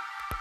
Bye.